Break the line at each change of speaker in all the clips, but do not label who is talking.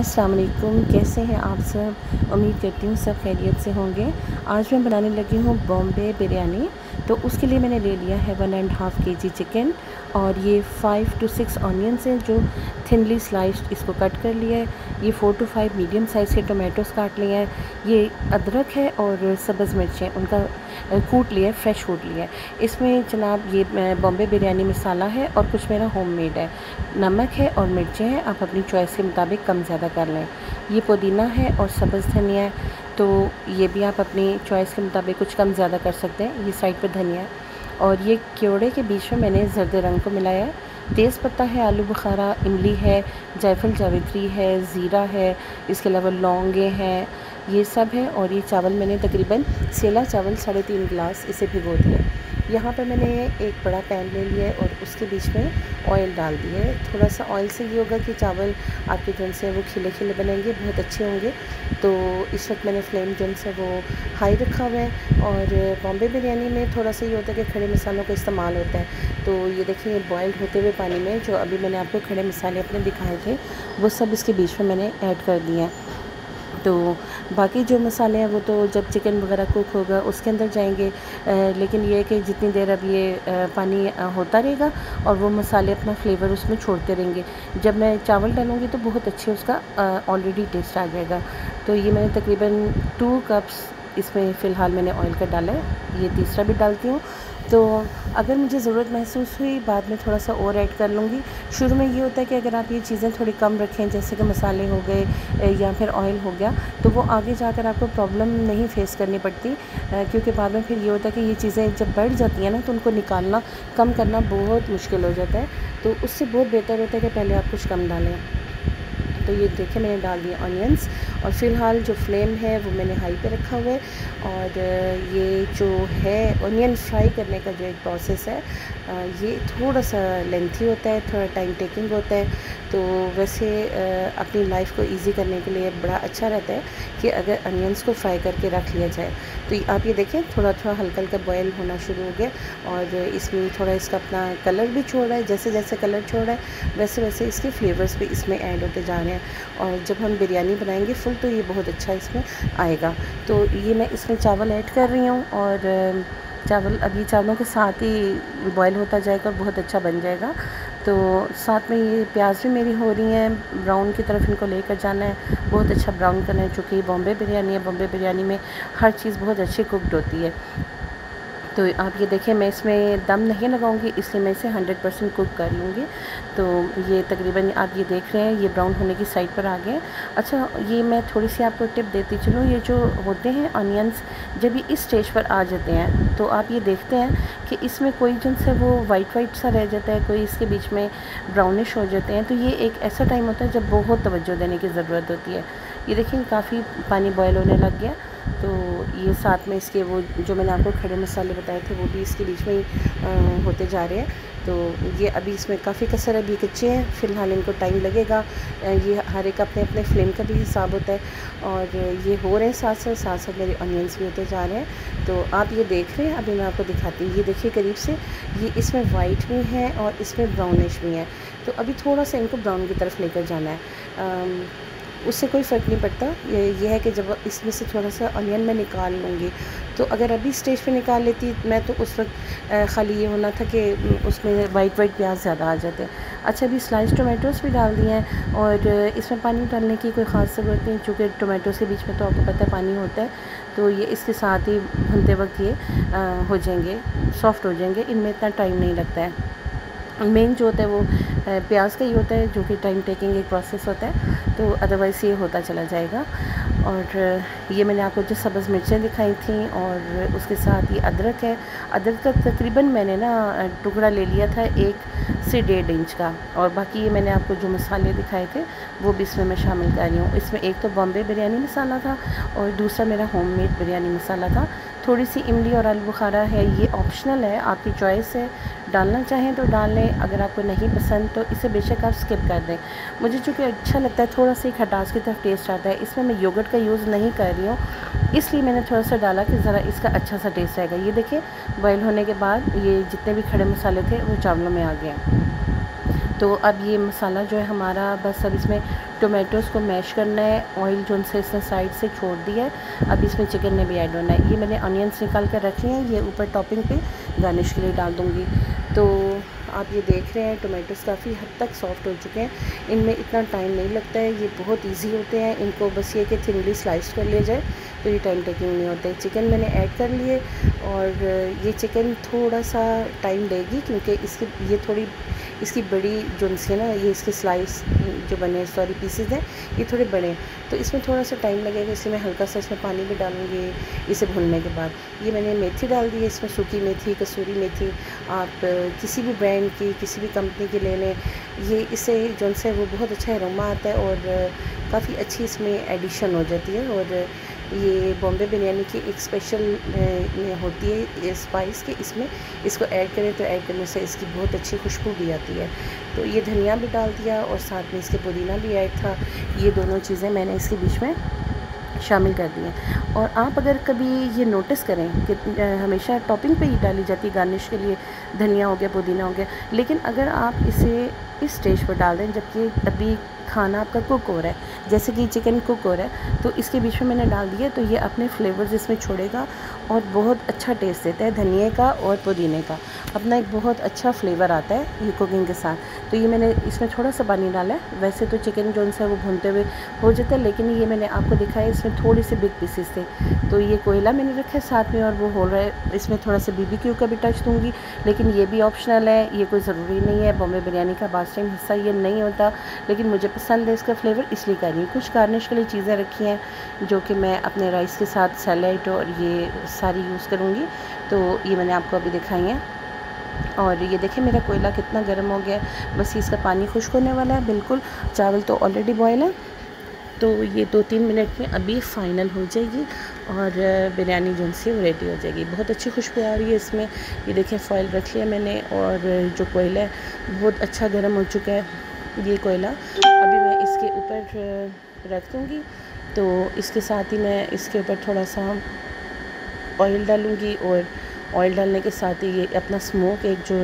अस्सलाम वालेकुम कैसे हैं आप सब? उम्मीद करती हूँ सब खैरियत से होंगे। आज मैं बनाने लगी हूँ बॉम्बे बिरयानी। तो उसके लिए मैंने ले लिया है वन एंड हाफ़ के जी चिकन और ये फ़ाइव टू सिक्स ऑनियंस हैं जो थिनली स्लाइस्ड इसको कट कर लिया है। ये four to five medium size के टोमेटोज़ काट लिए हैं। ये अदरक है और सब्ज़ मिर्चें उनका कूट लिया है फ्रेश कूट लिया है। इसमें जनाब ये बॉम्बे बिरयानी मसाला है और कुछ मेरा होम मेड है। नमक है और मिर्चें हैं। आप अपनी चॉइस के मुताबिक कम ज़्यादा कर लें। ये पुदीना है और सब्ज़ धनिया है। तो ये भी आप अपनी चॉइस के मुताबिक कुछ कम ज़्यादा कर सकते हैं। ये साइड पर धनिया है। और ये क्योड़े के बीच में मैंने जर्द रंग को मिलाया है। तेज़ पत्ता है, आलू बुखारा, इमली है, जायफल जावित्री है, ज़ीरा है, इसके अलावा लौंगे हैं, ये सब है और ये चावल मैंने तकरीबन सेला चावल साढ़े तीन गिलास इसे भिगो दिया। यहाँ पर मैंने एक बड़ा पैन ले लिया है और उसके बीच में ऑयल डाल दिया है। थोड़ा सा ऑयल से ये होगा कि चावल आपके जो से वो खिले खिले बनेंगे, बहुत अच्छे होंगे। तो इस वक्त मैंने फ्लेम जन से वो हाई रखा हुआ है और बॉम्बे बिरयानी में थोड़ा सा ये होता है कि खड़े मसालों का इस्तेमाल होता है। तो ये देखिए बॉयल्ड होते हुए पानी में जो अभी मैंने आपको खड़े मसाले अपने दिखाए थे, वो सब इसके बीच में मैंने ऐड कर दिए हैं। तो बाकी जो मसाले हैं वो तो जब चिकन वगैरह कुक होगा, उसके अंदर जाएँगे। लेकिन ये कि जितनी देर अब ये पानी होता रहेगा और वो मसाले अपना फ्लेवर उसमें छोड़ते रहेंगे। जब मैं चावल डालूँगी तो बहुत अच्छे उसका ऑलरेडी टेस्ट आ जाएगा। तो ये मैंने तकरीबन टू कप्स इसमें फ़िलहाल मैंने ऑयल का डाला है। ये तीसरा भी डालती हूँ। तो अगर मुझे ज़रूरत महसूस हुई, बाद में थोड़ा सा और ऐड कर लूँगी। शुरू में ये होता है कि अगर आप ये चीज़ें थोड़ी कम रखें, जैसे कि मसाले हो गए या फिर ऑयल हो गया तो वो आगे जाकर आपको प्रॉब्लम नहीं फेस करनी पड़ती क्योंकि बाद में फिर ये होता है कि ये चीज़ें जब बढ़ जाती हैं ना तो उनको निकालना, कम करना बहुत मुश्किल हो जाता है। तो उससे बहुत बेहतर होता है कि पहले आप कुछ कम डालें। तो ये देखें मैंने डाल दिए ऑनियंस और फ़िलहाल जो फ्लेम है वो मैंने हाई पे रखा हुआ है और ये जो है ऑनियन फ्राई करने का जो एक प्रोसेस है ये थोड़ा सा लेंथी होता है, थोड़ा टाइम टेकिंग होता है तो वैसे अपनी लाइफ को इजी करने के लिए बड़ा अच्छा रहता है कि अगर अनियंस को फ्राई करके रख लिया जाए। तो आप ये देखें थोड़ा थोड़ा हल्का हल्का बॉयल होना शुरू हो गया और इसमें थोड़ा इसका अपना कलर भी छोड़ रहा है जैसे जैसे कलर छोड़ रहा है वैसे वैसे इसके फ्लेवर्स भी इसमें ऐड होते जा रहे हैं। और जब हम बिरयानी बनाएँगे फुल तो ये बहुत अच्छा इसमें आएगा। तो ये मैं इसमें चावल ऐड कर रही हूँ और चावल अभी चावलों के साथ ही बॉयल होता जाएगा और बहुत अच्छा बन जाएगा। तो साथ में ये प्याज भी मेरी हो रही हैं, ब्राउन की तरफ़ इनको लेकर जाना है। बहुत अच्छा ब्राउन करना है, चूँकि बॉम्बे बिरयानी है। बॉम्बे बिरयानी में हर चीज़ बहुत अच्छी कुकड होती है। तो आप ये देखें मैं इसमें दम नहीं लगाऊँगी, इसलिए मैं इसे 100 परसेंट कुक कर लूँगी। तो ये तकरीबन आप ये देख रहे हैं, ये ब्राउन होने की साइड पर आ गए अच्छा ये मैं थोड़ी सी आपको टिप देती चलूँ, ये जो होते हैं अनियंस, जब ये इस स्टेज पर आ जाते हैं तो आप ये देखते हैं कि इसमें कोई जन से वो वाइट वाइट सा रह जाता है, कोई इसके बीच में ब्राउनिश हो जाते हैं। तो ये एक ऐसा टाइम होता है जब बहुत तवज्जो देने की ज़रूरत होती है। ये देखिए, काफ़ी पानी बॉयल होने लग गया। तो ये साथ में इसके वो जो मैंने आपको खड़े मसाले बताए थे, वो भी इसके बीच में ही होते जा रहे हैं। तो ये अभी इसमें काफ़ी कसर अभी कच्चे हैं। फ़िलहाल इनको टाइम लगेगा। ये हर एक अपने अपने फ्लेम का भी हिसाब होता है। और ये हो रहे हैं साथ साथ साथ साथ मेरे ऑनियंस भी होते जा रहे हैं। तो आप ये देख रहे हैं, अभी मैं आपको दिखाती हूँ। ये देखिए करीब से, ये इसमें वाइट भी है और इसमें ब्राउनिश भी है। तो अभी थोड़ा सा इनको ब्राउन की तरफ़ लेकर जाना है। उससे कोई फ़र्क नहीं पड़ता। ये ये है कि जब इसमें से थोड़ा सा अनियन मैं निकाल लूँगी। तो अगर अभी स्टेज पे निकाल लेती, मैं तो उस वक्त ख़ाली ये होना था कि उसमें वाइट वाइट प्याज ज़्यादा आ जाते। अच्छा अभी स्लाइस टोमेटोज़ भी डाल दिए हैं और इसमें पानी डालने की कोई ख़ास ज़रूरत नहीं चूँकि टोमेटोज़ के बीच में तो आपको पता है पानी होता है। तो ये इसके साथ ही भुनते वक्त ये हो जाएँगे सॉफ्ट हो जाएँगे। इनमें इतना टाइम नहीं लगता है। मेन जो होता है वो प्याज का ही होता है, जो कि टाइम टेकिंग एक प्रोसेस होता है। तो अदरवाइज़ ये होता चला जाएगा। और ये मैंने आपको जो सब्ज़ मिर्चें दिखाई थी और उसके साथ ये अदरक है। अदरक का तकरीबन मैंने ना टुकड़ा ले लिया था एक से डेढ़ इंच का और बाकी ये मैंने आपको जो मसाले दिखाए थे, वो भी इसमें मैं शामिल कर रही हूँ। इसमें एक तो बॉम्बे बिरयानी मसाला था और दूसरा मेरा होममेड बिरयानी मसाला था। थोड़ी सी इमली और आलू बुखारा है, ये ऑप्शनल है, आपकी चॉइस है। डालना चाहें तो डाल लें, अगर आपको नहीं पसंद तो इसे बेशक आप स्किप कर दें। मुझे चूँकि अच्छा लगता है, थोड़ा सा एक खटास की तरफ़ टेस्ट आता है, इसमें मैं योगर्ट का यूज़ नहीं कर रही हूँ। इसलिए मैंने थोड़ा सा डाला कि ज़रा इसका अच्छा सा टेस्ट आएगा। ये देखिए बॉयल होने के बाद ये जितने भी खड़े मसाले थे, वो चावलों में आ गए तो अब ये मसाला जो है हमारा, बस अब इसमें टोमेटोज़ को मैश करना है ऑयल जो उनसे इसने साइड से छोड़ दिया है, अब इसमें चिकन ने भी ऐड होना है। ये मैंने अनियंस निकाल कर रखे हैं, ये ऊपर टॉपिंग पे गार्निश के लिए डाल दूँगी। तो आप ये देख रहे हैं टोमेटोज़ काफ़ी हद तक सॉफ्ट हो चुके हैं। इनमें इतना टाइम नहीं लगता है, ये बहुत ईजी होते हैं। इनको बस ये कि थिनली स्लाइस कर लिया जाए तो ये टाइम टेकिंग नहीं होता चिकन मैंने ऐड कर लिए और ये चिकन थोड़ा सा टाइम लेगी क्योंकि इसकी, ये थोड़ी इसकी बड़ी जो है ना, ये इसके स्लाइस जो बने सॉरी पीसेज हैं, ये थोड़े बड़े हैं। तो इसमें थोड़ा सा टाइम लगेगा, इसलिए मैं हल्का सा इसमें पानी भी डालूँगी इसे भूनने के बाद। ये मैंने मेथी डाल दी है, इसमें सूखी मेथी, कसूरी मेथी, आप किसी भी ब्रांड की, किसी भी कंपनी की ले लें। ये इससे जो है, वो बहुत अच्छा अरोमा आता है और काफ़ी अच्छी इसमें एडिशन हो जाती है और ये बॉम्बे बिरयानी की एक स्पेशल होती है स्पाइस के, इसमें इसको ऐड करें तो ऐड करने से इसकी बहुत अच्छी खुशबू भी आती है। तो ये धनिया भी डाल दिया और साथ में इसके पुदीना भी ऐड था। ये दोनों चीज़ें मैंने इसके बीच में शामिल कर दिए और आप अगर कभी ये नोटिस करें कि हमेशा टॉपिंग पे ही डाली जाती है गार्निश के लिए, धनिया हो गया, पुदीना हो गया, लेकिन अगर आप इसे इस स्टेज पर डाल दें, जबकि अभी खाना आपका कुक हो रहा है। जैसे कि चिकन कुक हो रहा है तो इसके बीच में मैंने डाल दिया तो ये अपने फ्लेवर्स इसमें छोड़ेगा और बहुत अच्छा टेस्ट देता है धनिए का और पुदीने का। अपना एक बहुत अच्छा फ्लेवर आता है ये कुकिंग के साथ। तो ये मैंने इसमें थोड़ा सा पानी डाला है। वैसे तो चिकन जो है, वो भूनते हुए हो जाता है, लेकिन ये मैंने आपको दिखाया, इसमें थोड़ी सी बिग पीसीस थे। तो ये कोयला मैंने रखा है साथ में और वो हो रहा है। इसमें थोड़ा सा बीबी का भी टच दूँगी, लेकिन ये भी ऑप्शनल है, ये कोई ज़रूरी नहीं है। बॉम्बे बिरयानी का बास टाइम हिस्सा ये नहीं होता, लेकिन मुझे पसंद है इसका फ्लेवर इसलिए कर रही हूँ। कुछ गार्निश के लिए चीज़ें रखी हैं, जो कि मैं अपने राइस के साथ सैलेड और ये सारी यूज़ करूँगी। तो ये मैंने आपको अभी दिखाई हैं। और ये देखें मेरा कोयला कितना गर्म हो गया बस इसका पानी खुश्क होने वाला है, बिल्कुल। चावल तो ऑलरेडी बॉयल है। तो ये दो तीन मिनट में अभी फ़ाइनल हो जाएगी और बिरयानी जो सी वो रेडी हो जाएगी। बहुत अच्छी खुशबू आ रही है इसमें। ये देखें फॉइल रख लिया मैंने और जो कोयला है, बहुत अच्छा गर्म हो चुका है। ये कोयला। अभी मैं इसके ऊपर रख दूँगी। तो इसके साथ ही मैं इसके ऊपर थोड़ा सा ऑयल डालूँगी और ऑयल डालने के साथ ही ये अपना स्मोक एक जो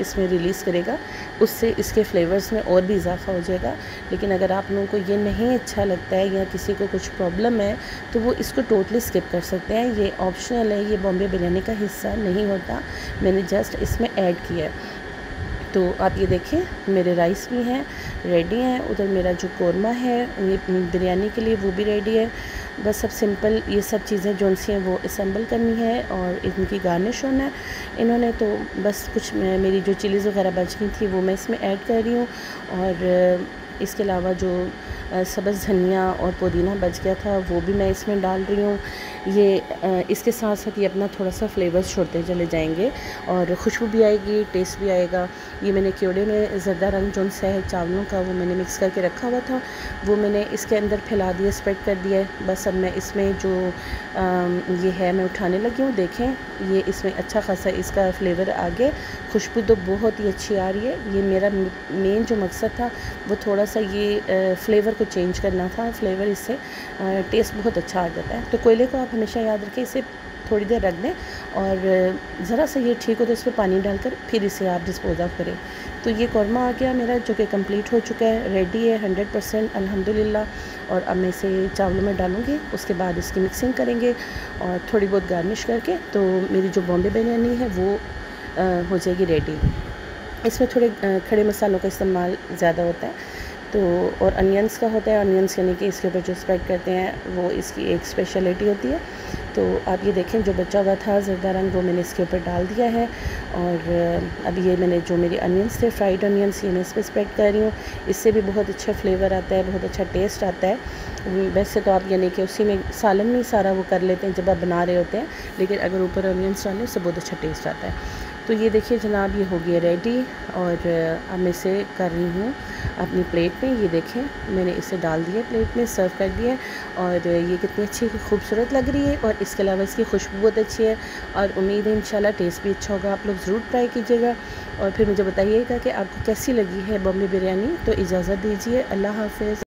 इसमें रिलीज़ करेगा, उससे इसके फ्लेवर्स में और भी इजाफा हो जाएगा। लेकिन अगर आप लोगों को ये नहीं अच्छा लगता है या किसी को कुछ प्रॉब्लम है तो वो इसको टोटली स्किप कर सकते हैं। ये ऑप्शनल है, ये बॉम्बे बिरयानी का हिस्सा नहीं होता। मैंने जस्ट इसमें ऐड किया है। तो आप ये देखें मेरे राइस भी हैं रेडी हैं, उधर मेरा जो कौरमा है बिरयानी के लिए वो भी रेडी है। बस सब सिंपल ये सब चीज़ें जो सी हैं वो असम्बल करनी है और इनकी गार्निश होना है। इन्होंने तो बस कुछ मेरी जो चिलीज़ वगैरह बच गई थी वो मैं इसमें ऐड कर रही हूँ और इसके अलावा जो सब्ज़ धनिया और पुदीना बच गया था, वो भी मैं इसमें डाल रही हूँ। ये इसके साथ साथ ये अपना थोड़ा सा फ्लेवर छोड़ते चले जाएँगे और खुशबू भी आएगी टेस्ट भी आएगा। ये मैंने क्योड़े में ज़रदा रंग जो सा है, चावलों का वो मैंने मिक्स करके रखा हुआ था, वो मैंने इसके अंदर फैला दिया स्प्रेड कर दिया है। बस अब मैं इसमें जो ये है, मैं उठाने लगी हूँ, देखें, ये इसमें अच्छा खासा इसका फ्लेवर आ गया। खुशबू तो बहुत ही अच्छी आ रही है। ये मेरा मेन जो मकसद था, वो थोड़ा सा ये फ्लेवर को चेंज करना था फ्लेवर इससे टेस्ट बहुत अच्छा आ जाता है। तो कोयले को आप हमेशा याद रखें इसे थोड़ी देर रख दें और ज़रा सा ये ठीक हो तो इस पर पानी डालकर फिर इसे आप डिस्पोज ऑफ़ करें। तो ये कौरमा आ गया मेरा जो कि कंप्लीट हो चुका है रेडी है हंड्रेड परसेंट अलहमदिल्ला और अब मैं इसे चावलों में डालूँगी उसके बाद इसकी मिक्सिंग करेंगे और थोड़ी बहुत गार्निश करके तो मेरी जो बॉम्बे बिरयानी है वो आ, हो जाएगी रेडी इसमें थोड़े खड़े मसालों का इस्तेमाल ज़्यादा होता है। तो और अनियंस का होता है अनियंस यानी कि इसके ऊपर जो स्प्रेड करते हैं, वो इसकी एक स्पेशलिटी होती है। तो आप ये देखें, जो बचा हुआ था, ज़रदा रंग, वो मैंने इसके ऊपर डाल दिया है। और अब ये मैंने जो मेरे अनियंस थे फ्राइड अनियंस ये मैं इस पर स्प्रेड कर रही हूँ। इससे भी बहुत अच्छा फ्लेवर आता है, बहुत अच्छा टेस्ट आता है। वैसे तो आप यानी कि उसी में सालन में ही सारा वो कर लेते हैं, जब आप बना रहे होते हैं, लेकिन अगर ऊपर अनियंस डालें, उससे बहुत अच्छा टेस्ट आता है। तो ये देखिए जनाब, ये हो गया रेडी और अब मैं इसे कर रही हूँ अपनी प्लेट में। ये देखें, मैंने इसे डाल दिया प्लेट में सर्व कर दिया और ये कितनी अच्छी खूबसूरत लग रही है और इसके अलावा इसकी खुशबू बहुत अच्छी है और उम्मीद है इंशाल्लाह टेस्ट भी अच्छा होगा। आप लोग ज़रूर ट्राई कीजिएगा और फिर मुझे बताइएगा कि आपको कैसी लगी है बॉम्बे बिरयानी। तो इजाज़त दीजिए, अल्लाह हाफिज़।